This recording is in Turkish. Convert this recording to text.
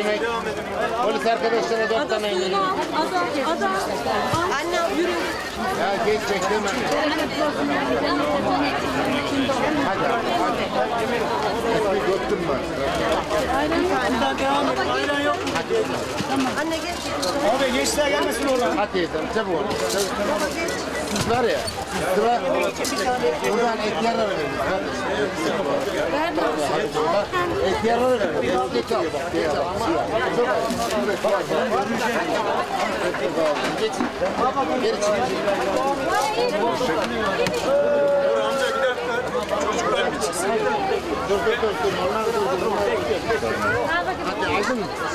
yemek. Polis arkadaşlara tane yemek. Ada, ada. Anne yürü. Ya geç bekleme. Hadi abi, hadi. Ekmeği döktüm ben. Anne geç. Abi gençler gelmesin oradan. Hadi yedim çabuk ol. Siz var ya, siz sıra buradan eklerler verin. Bak, eklerler verin. Geç al bak, geç al. Çok Geç. Geri çık. Dur dur dur dur. Onlar dur dur. Hadi aldın mı? Hadi